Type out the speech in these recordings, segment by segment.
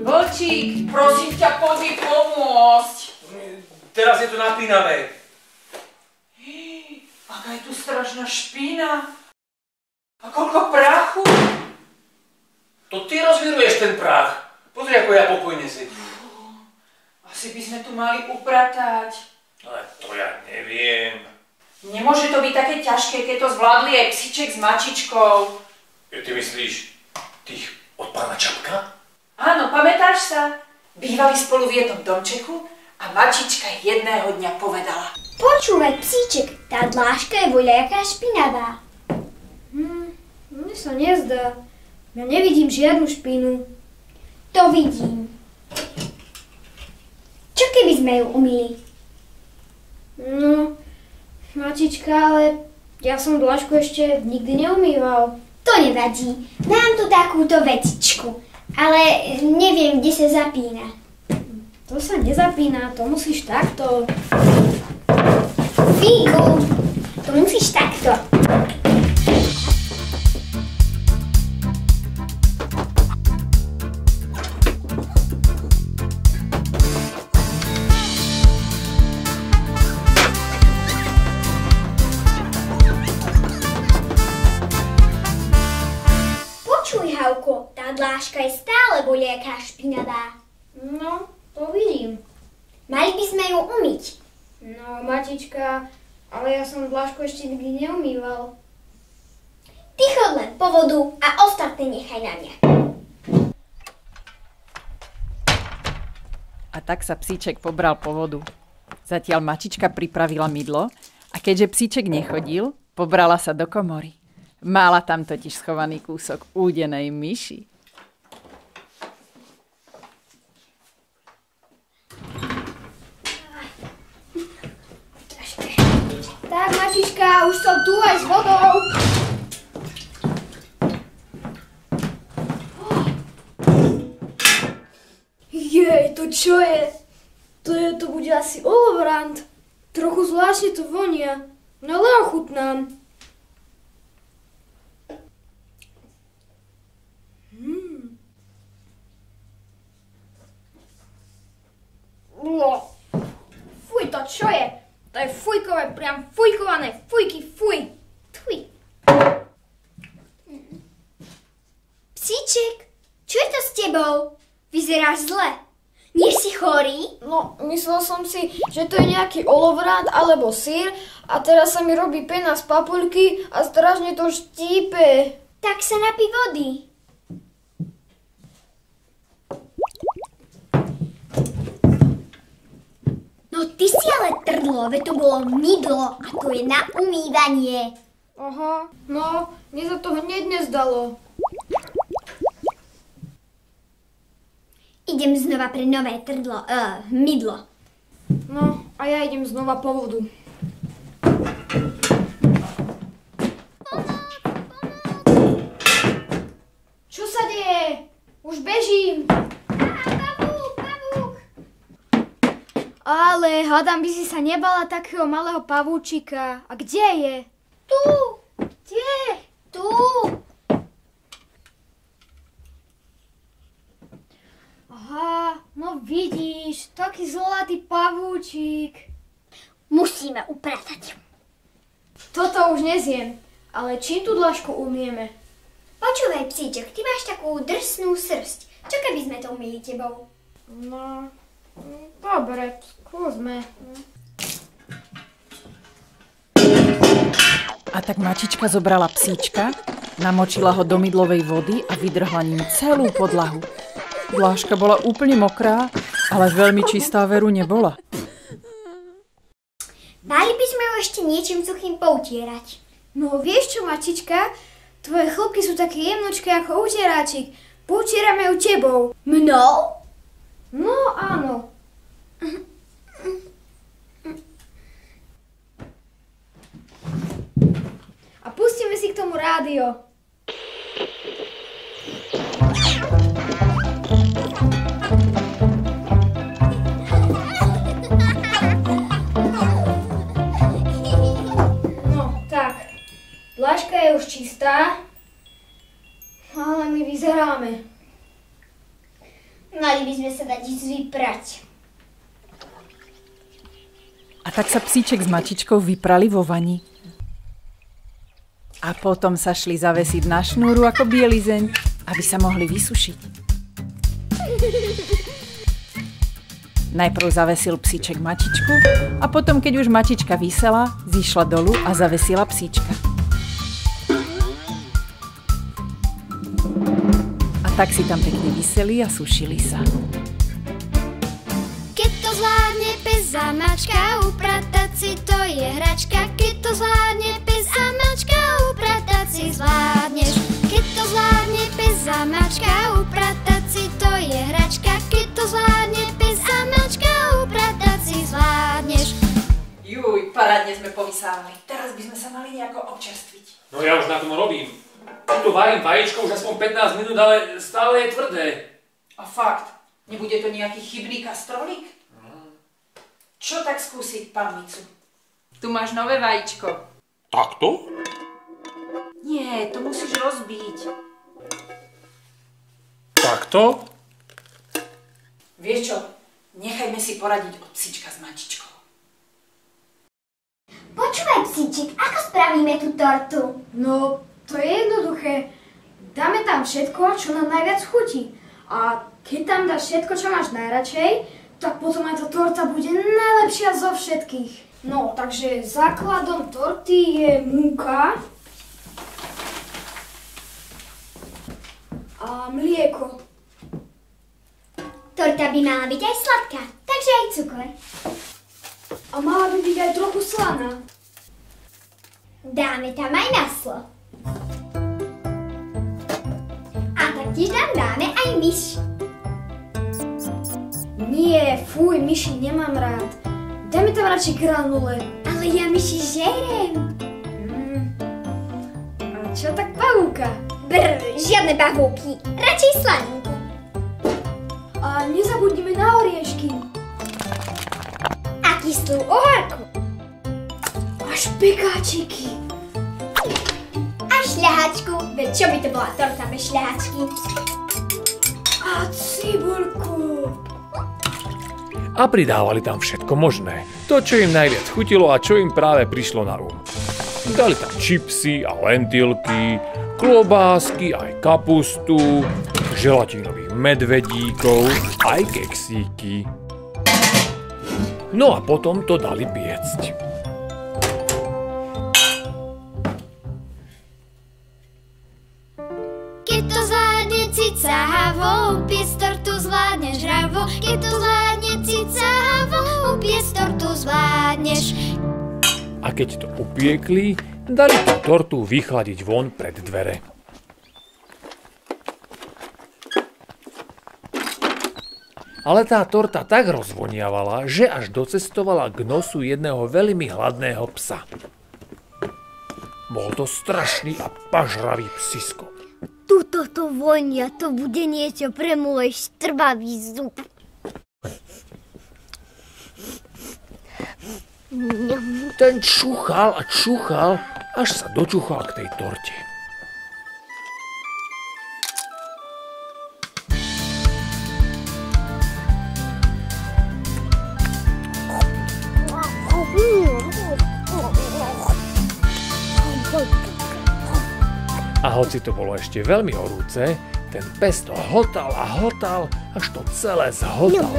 Vlčík, prosím ťa, poď mi pomôcť. Teraz je to napínavé. Aká je tu strašná špína. A koľko prachu. To ty rozviruješ ten prach. Pozri, ako ja pokojne sedím. Asi by sme tu mali upratať. Ale to ja neviem. Nemôže to byť také ťažké, keď to zvládli aj psiček s mačičkou. Ty myslíš tých od pána Čapka? Áno, pamätáš sa? Bývali spolu v jednom domčeku a mačička jedného dňa povedala. Počúvaj, psíček, tá dláška je voľajaká špinavá. Hm, mne sa nezdá. Ja nevidím žiadnu špinu. To vidím. Čo keby sme ju umýli? No, mačička, ale ja som dlažku ešte nikdy neumýval. To nevadí. Mám tu takúto vecičku, ale neviem, kde sa zapína. To sa nezapína, to musíš takto. Figu, chod len po vodu a ostatné nechaj na mňa. A tak sa psíček pobral po vodu. Zatiaľ mačička pripravila mydlo a keďže psíček nechodil, pobrala sa do komory. Mála tam totiž schovaný kúsok údenej myši. Tak, matička, už som tu aj s vodou. Jej, to čo je? To, je, to bude asi olovrant. Trochu zvláštne to vonia, no ale ochutnám. Mm. No. Fuj, to čo je? To je fujkové, priam fujkované, fujky, fuj. Tfuj. Psíček, čo je to s tebou? Vyzeráš zle. Nie si chorý? No, myslel som si, že to je nejaký olovrant alebo sír a teraz sa mi robí pena z papulky a strašne to štípe. Tak sa napí vody. No ty si ale trdlo, veď to bolo mydlo a to je na umývanie. Aha, no, mne sa to hneď nezdalo. Idem znova pre nové trdlo, uh, mydlo. No, a ja idem znova po vodu. Čo sa deje? Už bežím. Pavúk. Ale hádam by si sa nebala takého malého pavúčika. A kde je? Tu, Kde? tu. Aha, no vidíš, taký zlatý pavúčik. Musíme upratať. Toto už nezjem, ale čím tú dlažku umieme? Počúvaj, psíček, ty máš takú drsnú srst. Čo keby sme to umýli tebou? No, dobre, skúsme. A tak mačička zobrala psíčka, namočila ho do mydlovej vody a vydrhla ním celú podlahu. Dláška bola úplne mokrá, ale veľmi čistá veru nebola. Mali by sme ju ešte niečím suchým poutierať. No vieš čo, mačička? Tvoje chlopky sú také jemnočké ako utieráčik. Poutierame ju tebou. Mnou? No áno. A pustíme si k tomu rádio. Flaška je už čistá, ale my vyzeráme. Mali by sme sa dať ísť vyprať. A tak sa psíček s mačičkou vyprali vo vani. A potom sa šli zavesiť na šnúru ako bielizeň, aby sa mohli vysušiť. Najprv zavesil psíček mačičku a potom, keď už mačička vysela, zišla dolu a zavesila psíčka. Tak si tam pekne vyseli a sušili sa. Keď to zvládne pes a mačka, upratať si to je hračka. Keď to zvládne pes a mačka, upratať si zvládneš. Keď to zvládne pes a mačka, upratať si to je hračka. Keď to zvládne pes a mačka, upratať si zvládneš. Juj, parádne sme povysávali. Teraz by sme sa mali nejako občerstviť. No ja už na tom robím. Tu varím vajíčko už aspoň 15 minút, ale stále je tvrdé. A fakt, nebude to nejaký chybný kastrolík? Čo tak skúsiť, pán Micu? Tu máš nové vajíčko. Takto? Nie, to musíš rozbiť. Takto? Vieš čo, nechajme si poradiť od psíčka s mačičkou. Počúvaj, psíčik, ako spravíme tú tortu? No, to je jednoduché. Dáme tam všetko, čo nám najviac chutí. A keď tam dáš všetko, čo máš najradšej, tak potom aj tá torta bude najlepšia zo všetkých. No, takže základom torty je múka a mlieko. Torta by mala byť aj sladká, takže aj cukor. A mala by byť aj trochu slaná. Dáme tam aj maslo. Tam dáme aj myš. Nie, fuj, myši nemám rád. Daj mi tam radšej granule. Ale ja myši žerem. Mm. A čo tak pavúka? Brr, žiadne pavúky, radšej slaninku. A nezabudnime na oriešky. A kyslú ohorku. A špekáčiky. A šľahačku, veď čo by to bola torta bez šľahačky? A cibulku. a pridávali tam všetko možné. To, čo im najviac chutilo a čo im práve prišlo na um. Dali tam čipsy a lentilky, klobásky, aj kapustu, želatínových medvedíkov, aj keksíky. No a potom to dali piecť. A keď to upiekli, dali tú tortu vychladiť von pred dvere. Ale tá torta tak rozvoniavala, že až docestovala k nosu jedného veľmi hladného psa. Bol to strašný a pažravý psisko. Tuto to vonia, to bude niečo pre môj štrvavý zub. Ten čuchal a čuchal, až sa dočuchal k tej torte. A hoci to bolo ešte veľmi horúce, ten pes to hltal a hltal, až to celé zhltal.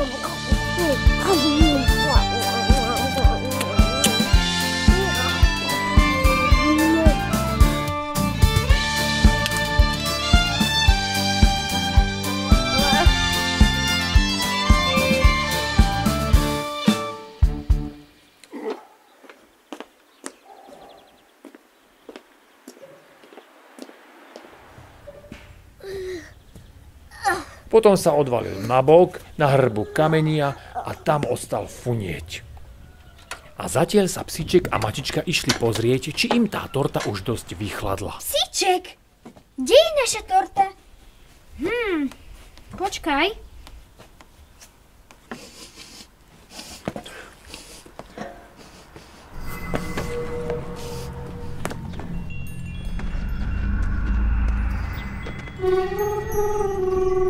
Potom sa odvalil na bok, na hrbu kamenia a tam ostal funieť. A zatiaľ sa psíček a mačička išli pozrieť, či im tá torta už dosť vychladla. Psíček, kde je naša torta? Počkaj. Au,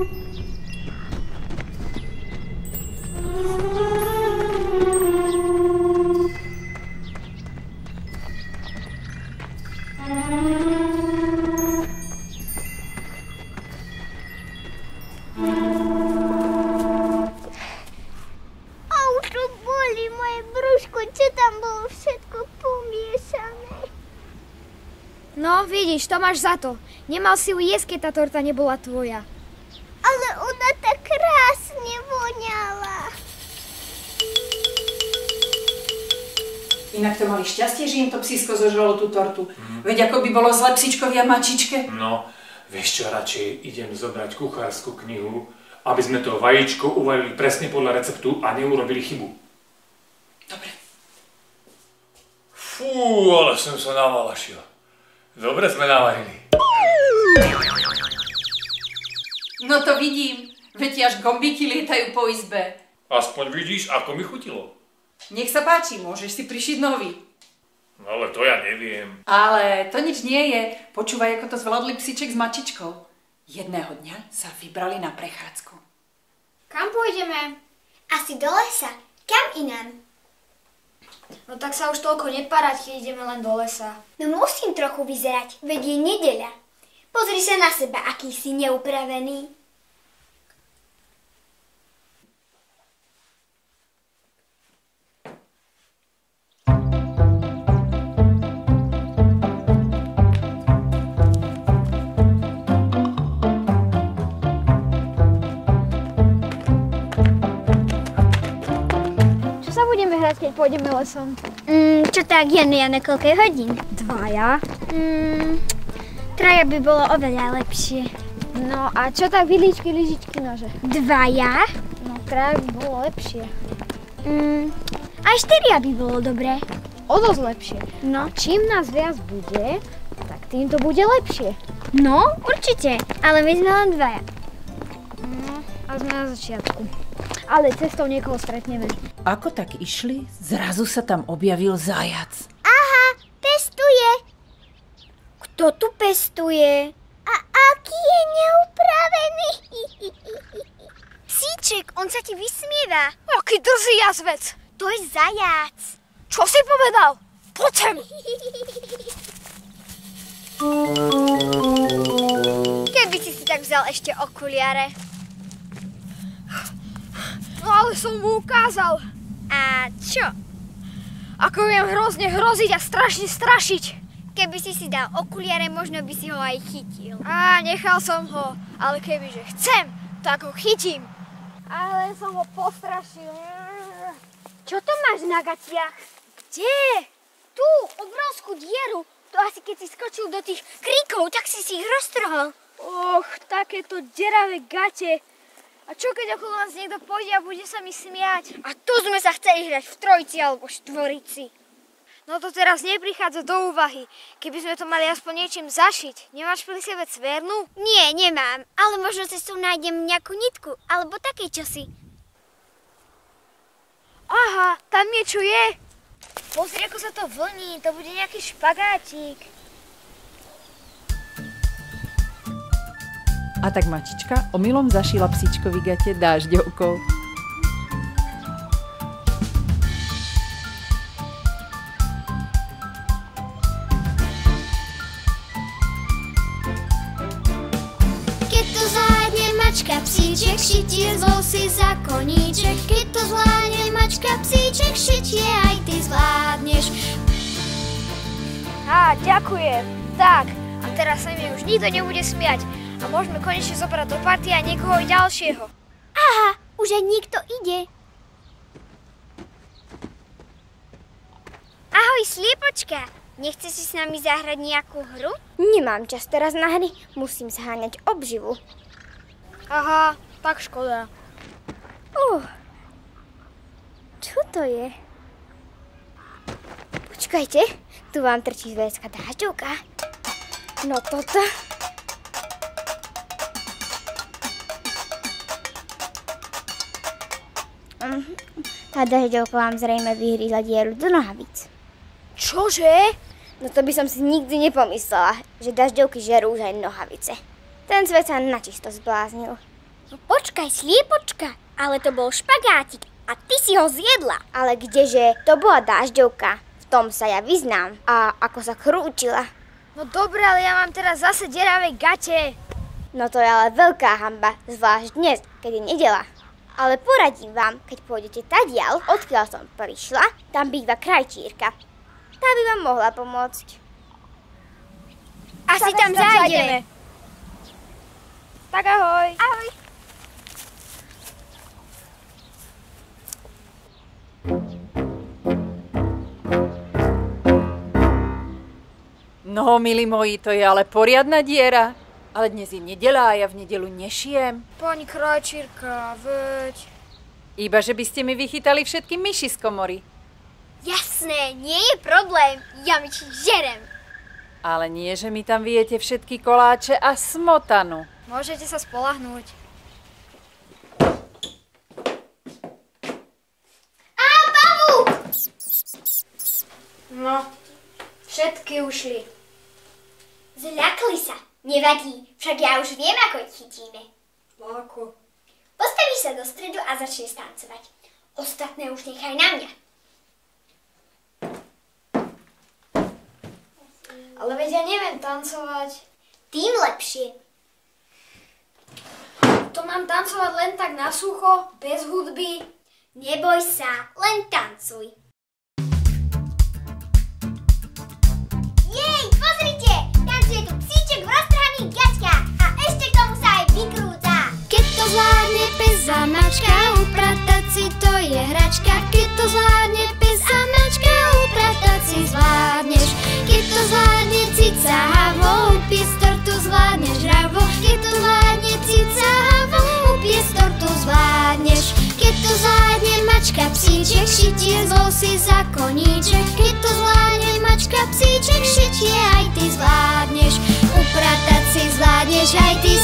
vidíš, to máš za to. Nemal si ju jesť, keď tá torta nebola tvoja. Ale ona tak krásne voňala. Inak to mali šťastie, že im to psísko zožralo tú tortu. Veď ako by bolo zle psíčkovi a mačičke. No, vieš čo, radšej idem zobrať kuchárskú knihu, aby sme to vajíčko uvarili presne podľa receptu a neurobili chybu. Dobre. Fú, ale som sa navalašil. Dobre sme navarili. No to vidím. Veď až gombíky lietajú po izbe. Aspoň vidíš, ako mi chutilo. Nech sa páči, môžeš si prišiť nový. No ale to ja neviem. Ale to nič nie je. Počúvaj, ako to zvládli psíček s mačičkou. Jedného dňa sa vybrali na prechádzku. Kam pôjdeme? Asi do lesa. Kam inám? No tak sa už toľko neparať, keď ideme len do lesa. No musím trochu vyzerať, veď je nedeľa. Pozri sa na seba, aký si neupravený. Hrať, keď pôjdeme lesom? Mm, čo tak, Janu, ja na koľkej hodín? Dvaja. Mm, traja by bolo oveľa lepšie. No a čo tak vidličky, lyžičky, nože? Dvaja? No traja by bolo lepšie. Mm, aj štyria by bolo dobré. O dosť lepšie. No. Čím nás viac bude, tak tým to bude lepšie. No, určite, ale my sme len dvaja. No, a sme na začiatku. Ale cestou niekoho stretneme. Ako tak išli, zrazu sa tam objavil zajac. Aha, pestuje. Kto tu pestuje? A aký je neupravený? Psíček, on sa ti vysmieva. Aký drzý jazvec! To je zajac. Čo si povedal? Poď sem! Keby si si tak vzal ešte okuliare. No ale som mu ukázal, A čo? ako viem hrozne hroziť a strašne strašiť. Keby si si dal okuliare, možno by si ho aj chytil. Á, nechal som ho, ale kebyže chcem, tak ho chytím. Ale som ho postrašil. Čo to máš na gaciach? Kde? Tu, obrovskú dieru. To asi keď si skočil do tých kríkov, tak si si ich roztrhol. Och, takéto deravé gate. A čo keď okolo nás niekto pôjde a bude sa mi smiať? A tu sme sa chceli hrať v trojci alebo štvorici. No to teraz neprichádza do úvahy. Keby sme to mali aspoň niečím zašiť. Nemáš pri sebe cvernu? Nie, nemám, ale možno cestou nájdem nejakú nitku, alebo také čosi. Aha, tam niečo je. Pozri, ako sa to vlní. To bude nejaký špagátik. A tak mačička omylom zašila psíčkovi gate dážďovkou. Keď to zvládne mačka, psíček šitie, zvol si za koníček. Keď to zvládne mačka, psíček šitie, aj ty zvládneš. Á, ďakujem. Tak, a teraz sa mi už nikto nebude smiať. A môžeme konečne zobrať do party aj niekoho ďalšieho. Aha, už aj niekto ide. Ahoj, sliepočka. Nechce si s nami zahrať nejakú hru? Nemám čas teraz na hry. Musím zháňať obživu. Aha, tak škoda. Uh, čo to je? Počkajte, tu vám trčí zväzka dážďovka. No toto. Tá dažďovka vám zrejme vyhrízla dieru do nohavíc. Čože? No to by som si nikdy nepomyslela, že dažďovky žerú už aj nohavice. Ten svet sa načisto zbláznil. No počkaj, sliepočka, ale to bol špagátik a ty si ho zjedla. Ale kdeže, to bola dážďovka. V tom sa ja vyznám. A ako sa krútila. No dobre, ale ja mám teraz zase deravé gate. No to je ale veľká hamba, zvlášť dnes, keď je nedela. Ale poradím vám, keď pôjdete tadiaľ, odkiaľ som prišla, tam býva krajčírka. Tá by vám mohla pomôcť. Asi tam zájdeme. Tak ahoj. Ahoj. No, milí moji, to je ale poriadna diera. Ale dnes je nedela a ja v nedelu nešijem. Pani krajčírka, veď... Iba, že by ste mi vychytali všetky myši z komory. Jasné, nie je problém. Ja mi žerem. Ale nie, že mi tam viete všetky koláče a smotanu. Môžete sa spolahnúť. Á, pavúk! No, všetky ušli. Zľakli sa. Nevadí, však ja už viem, ako ich chytíme. Ako? Postavíš sa do stredu a začneš tancovať. Ostatné už nechaj na mňa. Ale veď ja neviem tancovať. Tým lepšie. To mám tancovať len tak na sucho, bez hudby. Neboj sa, len tancuj. To zvládne pes a mačka, upratať si to je hračka. Keď to zvládne pes a mačka, upratať si zvládneš. Keď to zvládne cica havo, upiesť tortu zvládneš žravo. Keď to zvládne cica havo, upiesť tortu zvládneš. Keď to zvládne mačka, psíček, šitie zlo si za koníček. Keď to zvládne mačka, psíček, šitie aj ty zvládneš. Upratať si zvládneš aj ty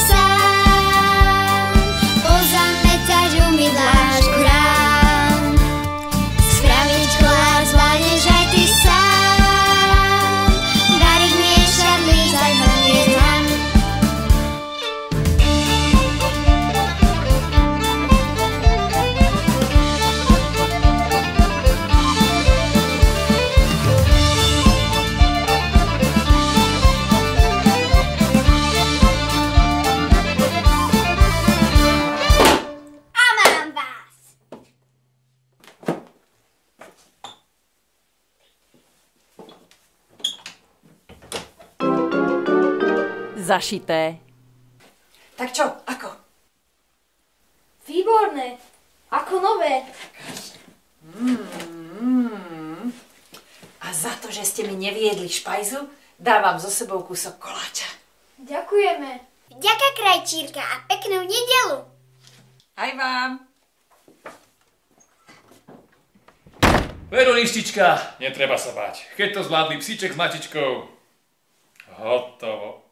Zašité. Tak čo, ako? Výborné. Ako nové. A za to, že ste mi neviedli špajzu, dávam so sebou kúsok koláča. Ďakujeme. Vďaka krajčírka a peknú nedelu. Aj vám. Veroništička, netreba sa báť. Keď to zvládli psíček s mačičkou. Hotovo.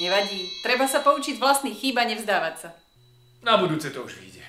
Nevadí. Treba sa poučiť vlastných chýb a nevzdávať sa. Na budúce to už vyjde.